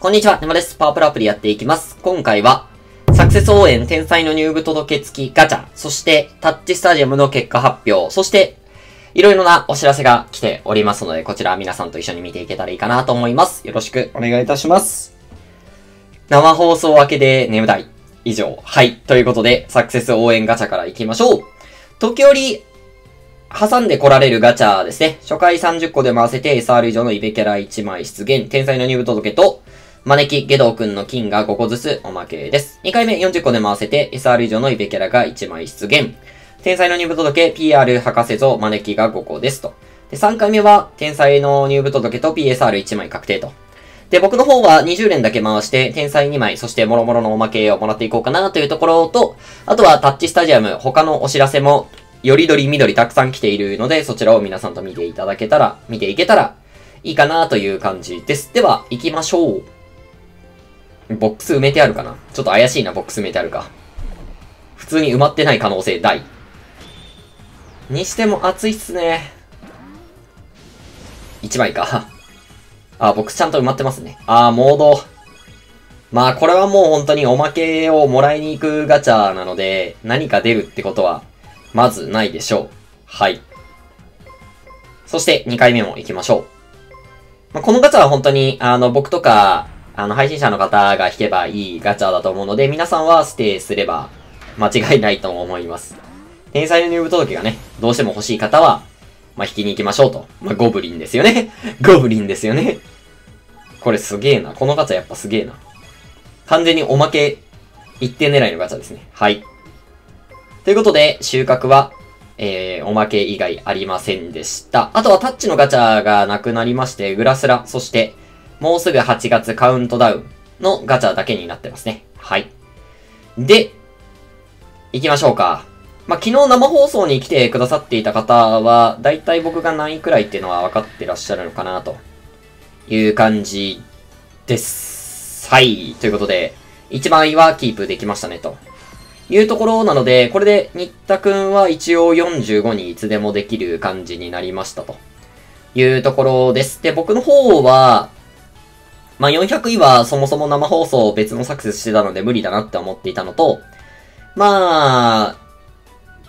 こんにちは、沼です。パワープロアプリやっていきます。今回は、サクセス応援天才の入部届付きガチャ、そしてタッチスタジアムの結果発表、そしていろいろなお知らせが来ておりますので、こちら皆さんと一緒に見ていけたらいいかなと思います。よろしくお願いいたします。生放送明けで眠たい。以上。はい。ということで、サクセス応援ガチャから行きましょう。時折、挟んで来られるガチャですね。初回30個で回せて SR 以上のイベキャラ1枚出現、天才の入部届と、招き、ゲドウくんの金が5個ずつおまけです。2回目40個で回せて SR 以上のイベキャラが1枚出現。天才の入部届、PR 博士像、招きが5個ですと。で、3回目は、天才の入部届と PSR1 枚確定と。で、僕の方は20連だけ回して、天才2枚、そして諸々のおまけをもらっていこうかなというところと、あとはタッチスタジアム、他のお知らせも、よりどり緑たくさん来ているので、そちらを皆さんと見ていただけたら、見ていけたらいいかなという感じです。では、行きましょう。ボックス埋めてあるかな？ちょっと怪しいな、ボックス埋めてあるか。普通に埋まってない可能性大。にしても暑いっすね。1枚か。あ、僕ちゃんと埋まってますね。あー、モード。まあ、これはもう本当におまけをもらいに行くガチャなので、何か出るってことは、まずないでしょう。はい。そして、2回目も行きましょう。まあ、このガチャは本当に、あの、僕とか、あの、配信者の方が引けばいいガチャだと思うので、皆さんはステイすれば間違いないと思います。天才の入部届がね、どうしても欲しい方は、まあ、引きに行きましょうと。まあ、ゴブリンですよね。ゴブリンですよね。これすげえな。このガチャやっぱすげえな。完全におまけ、一点狙いのガチャですね。はい。ということで、収穫は、えー、おまけ以外ありませんでした。あとはタッチのガチャがなくなりまして、グラスラ、そして、もうすぐ8月カウントダウンのガチャだけになってますね。はい。で、行きましょうか。まあ、昨日生放送に来てくださっていた方は、だいたい僕が何位くらいっていうのは分かってらっしゃるのかな、という感じです。はい。ということで、1番位はキープできましたね、というところなので、これで新田くんは一応45にいつでもできる感じになりましたというところです。で、僕の方は、まあ、400位はそもそも生放送別のサクセスしてたので無理だなって思っていたのと、まあ、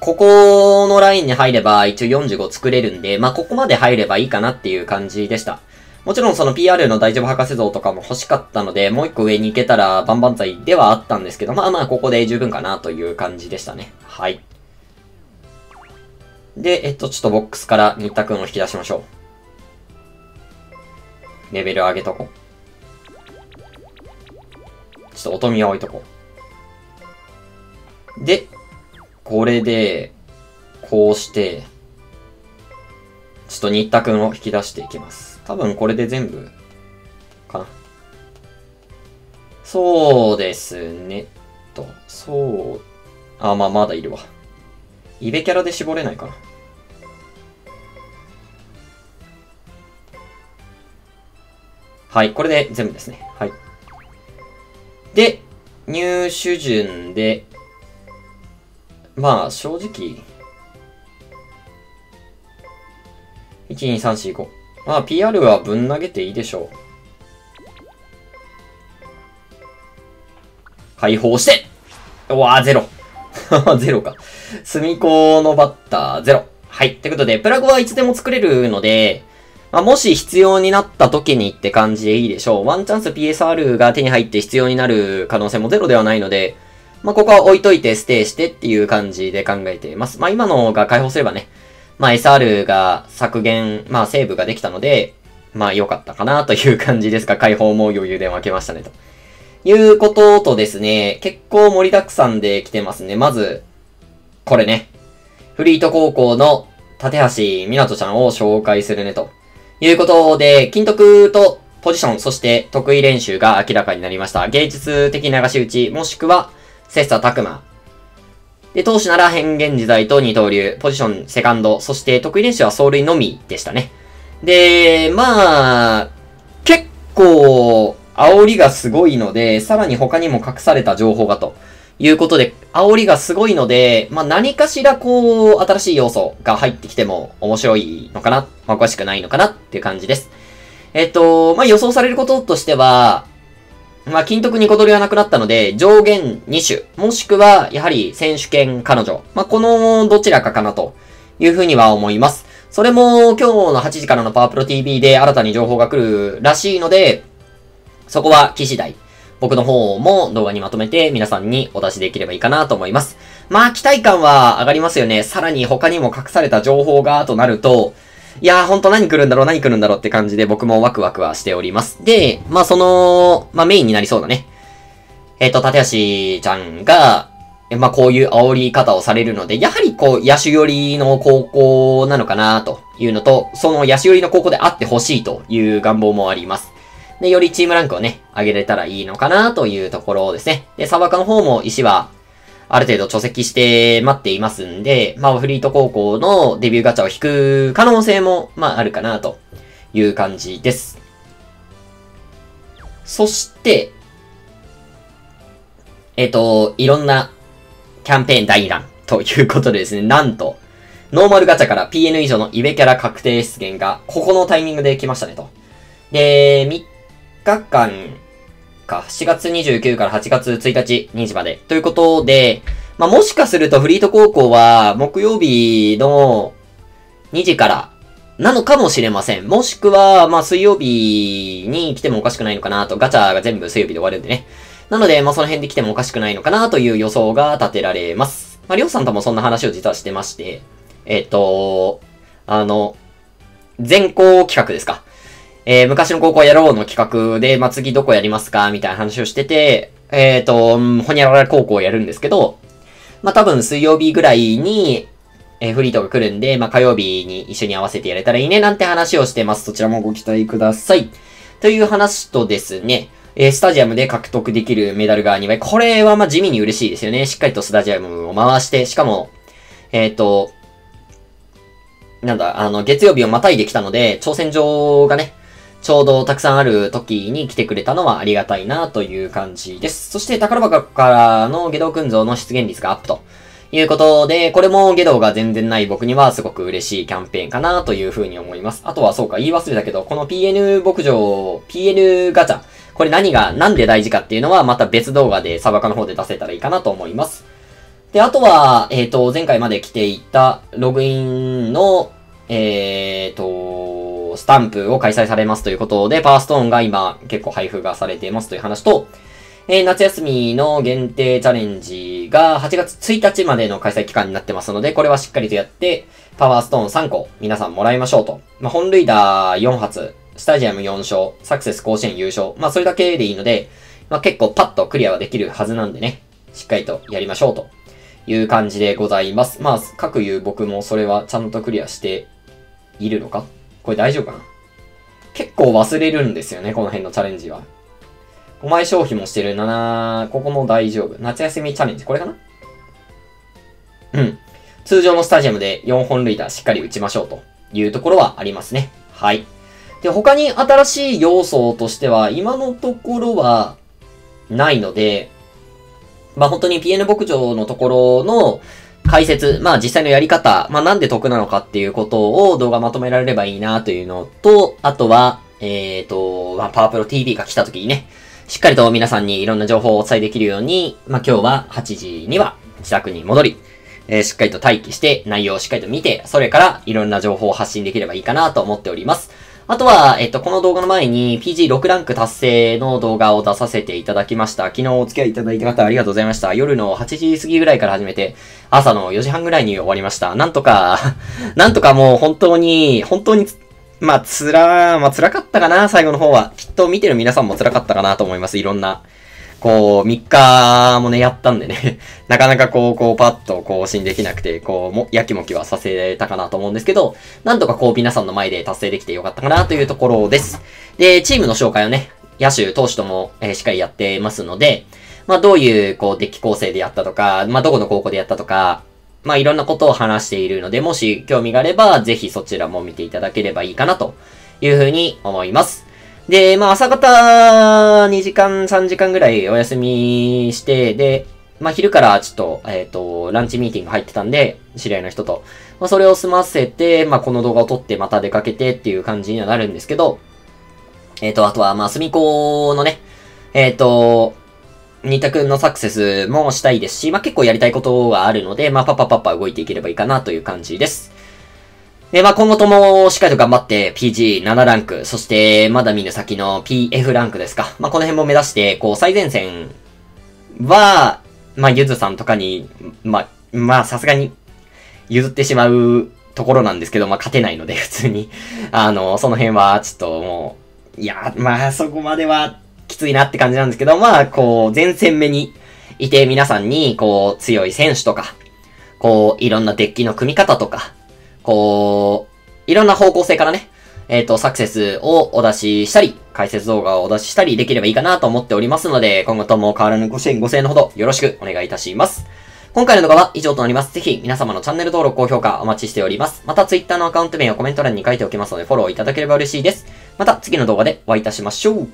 ここのラインに入れば一応45作れるんで、まあ、ここまで入ればいいかなっていう感じでした。もちろんその PR の大丈夫博士像とかも欲しかったので、もう一個上に行けたら万々歳ではあったんですけど、まあまあここで十分かなという感じでしたね。はい。で、えっと、ちょっとボックスから新田くんを引き出しましょう。レベル上げとこう。ちょっと音見は置いとこう。で、これで、こうして、ちょっと新田くんを引き出していきます。多分これで全部、かな。そうですね。と、そう、あ、まあまだいるわ。イベキャラで絞れないかな。はい、これで全部ですね。はい。入手順で、まあ、正直、1、2、3、4、5。まあ、PR はぶん投げていいでしょう。解放してうわー、ゼロ。ゼロか。隅子のバッター、ゼロ。はい。ということで、プラグはいつでも作れるので、まあ、もし必要になった時にって感じでいいでしょう。ワンチャンス PSR が手に入って必要になる可能性もゼロではないので、まあ、ここは置いといてステイしてっていう感じで考えています。まあ、今のが解放すればね、まあ、SR が削減、まあ、セーブができたので、まあ、良かったかなという感じですが、解放も余裕で負けましたね、ということとですね、結構盛りだくさんで来てますね。まず、これね。フリート高校の立橋みなとちゃんを紹介するね、ということで、金徳とポジション、そして得意練習が明らかになりました。芸術的流し打ち、もしくは切磋琢磨。で、投手なら変幻自在と二刀流、ポジション、セカンド、そして得意練習は走塁のみでしたね。で、まあ、結構、煽りがすごいので、さらに他にも隠された情報がということで、煽りがすごいので、まあ何かしらこう、新しい要素が入ってきても面白いのかな、まあ詳しくないのかなっていう感じです。えっと、まあ予想されることとしては、まあ、金徳ニコドリはなくなったので、上限2種、もしくは、やはり選手権彼女。まあ、このどちらかかなというふうには思います。それも今日の8時からのパワープロ TV で新たに情報が来るらしいので、そこは期次第。僕の方も動画にまとめて皆さんにお出しできればいいかなと思います。まあ、期待感は上がりますよね。さらに他にも隠された情報がとなると、いやーほんと何来るんだろう何来るんだろうって感じで僕もワクワクはしております。で、まあその、まあメインになりそうだね。えっ、ー、と、立橋ちゃんが、まあこういう煽り方をされるので、やはりこう、野手寄りの高校なのかなというのと、その野手寄りの高校であってほしいという願望もあります。で、よりチームランクをね、上げれたらいいのかなというところですね。で、砂漠の方も石は、ある程度貯積して待っていますんで、まあ、フリート高校のデビューガチャを引く可能性も、まあ、あるかなという感じです。そして、えっ、ー、と、いろんなキャンペーン第2弾ということでですね、なんと、ノーマルガチャから PN 以上のイベキャラ確定出現が、ここのタイミングで来ましたねと。で、3日間か、7月29から8月1日2時まで。ということで、まあ、もしかするとフリート高校は木曜日の2時からなのかもしれません。もしくは、ま、水曜日に来てもおかしくないのかなと。ガチャが全部水曜日で終わるんでね。なので、まあ、その辺で来てもおかしくないのかなという予想が立てられます。まあ、りょうさんともそんな話を実はしてまして、えっ、と、あの、全校企画ですか。えー、昔の高校やろうの企画で、まあ、次どこやりますかみたいな話をしてて、えっ、ー、と、ほにゃらら高校をやるんですけど、まあ、多分水曜日ぐらいに、えー、フリートが来るんで、まあ、火曜日に一緒に合わせてやれたらいいね、なんて話をしてます。そちらもご期待ください。という話とですね、えー、スタジアムで獲得できるメダルが2枚。これはま地味に嬉しいですよね。しっかりとスタジアムを回して、しかも、えっ、ー、と、なんだ、あの、月曜日をまたいできたので、挑戦状がね、ちょうどたくさんある時に来てくれたのはありがたいなという感じです。そして宝箱からの下道訓像の出現率がアップということで、これも下道が全然ない僕にはすごく嬉しいキャンペーンかなというふうに思います。あとはそうか、言い忘れたけど、この PN 牧場、PN ガチャ、これ何が、なんで大事かっていうのはまた別動画でサバカの方で出せたらいいかなと思います。で、あとは、えっ、ー、と、前回まで来ていたログインの、えっ、ー、と、スタンプを開催されますということで、パワーストーンが今結構配布がされていますという話と、えー、夏休みの限定チャレンジが8月1日までの開催期間になってますので、これはしっかりとやって、パワーストーン3個皆さんもらいましょうと。まあ、本塁打4発、スタジアム4勝、サクセス甲子園優勝。まあ、それだけでいいので、まあ、結構パッとクリアはできるはずなんでね、しっかりとやりましょうという感じでございます。まあ、各言う僕もそれはちゃんとクリアしているのかこれ大丈夫かな？結構忘れるんですよね、この辺のチャレンジは。5枚消費もしてる7、ここも大丈夫。夏休みチャレンジ、これかな？うん。通常のスタジアムで4本塁打しっかり打ちましょうというところはありますね。はい。で、他に新しい要素としては、今のところはないので、まあ本当に PN 牧場のところの解説、まあ実際のやり方、まあなんで得なのかっていうことを動画まとめられればいいなというのと、あとは、えっ、ー、と、まあパワープロ TV が来た時にね、しっかりと皆さんにいろんな情報をお伝えできるように、まあ今日は8時には自宅に戻り、えー、しっかりと待機して内容をしっかりと見て、それからいろんな情報を発信できればいいかなと思っております。あとは、えっと、この動画の前に PG6 ランク達成の動画を出させていただきました。昨日お付き合いいただいた方ありがとうございました。夜の8時過ぎぐらいから始めて、朝の4時半ぐらいに終わりました。なんとか なんとかもう本当に、本当に、まあ、つら、まあ、辛かったかな、最後の方は。きっと見てる皆さんも辛かったかなと思います。いろんなこう、3日もね、やったんでね なかなかこう、こう、パッと更新できなくて、こう、も、やきもきはさせたかなと思うんですけど、なんとかこう、皆さんの前で達成できてよかったかなというところです。で、チームの紹介をね、野手、投手とも、えー、しっかりやってますので、まあ、どういう、こう、デッキ構成でやったとか、まあ、どこの高校でやったとか、まあ、いろんなことを話しているので、もし興味があれば、ぜひそちらも見ていただければいいかなというふうに思います。で、まあ朝方2時間、3時間ぐらいお休みして、で、まあ昼からちょっと、えっ、ー、と、ランチミーティング入ってたんで、知り合いの人と。まあそれを済ませて、まあこの動画を撮ってまた出かけてっていう感じにはなるんですけど、えっ、ー、と、あとはまあ隅っこのね、えっ、と、新田くんのサクセスもしたいですし、まあ、結構やりたいことはあるので、まあ、パパパパ動いていければいいかなという感じです。で、まあ、今後ともしっかりと頑張って PG7 ランク、そしてまだ見ぬ先の PF ランクですか。まあ、この辺も目指して、こう、最前線は、まあ、ゆずさんとかに、まあ、まあ、さすがに譲ってしまうところなんですけど、まあ、勝てないので、普通に。あの、その辺は、ちょっともう、いや、まあ、そこまでは、きついなって感じなんですけど、まあ、こう、前線目にいて皆さんに、こう、強い選手とか、こう、いろんなデッキの組み方とか、こう、いろんな方向性からね、えっ、ー、と、サクセスをお出ししたり、解説動画をお出ししたりできればいいかなと思っておりますので、今後とも変わらぬご支援ご声援のほどよろしくお願いいたします。今回の動画は以上となります。ぜひ皆様のチャンネル登録、高評価お待ちしております。また Twitter のアカウント名をコメント欄に書いておきますのでフォローいただければ嬉しいです。また次の動画でお会いいたしましょう。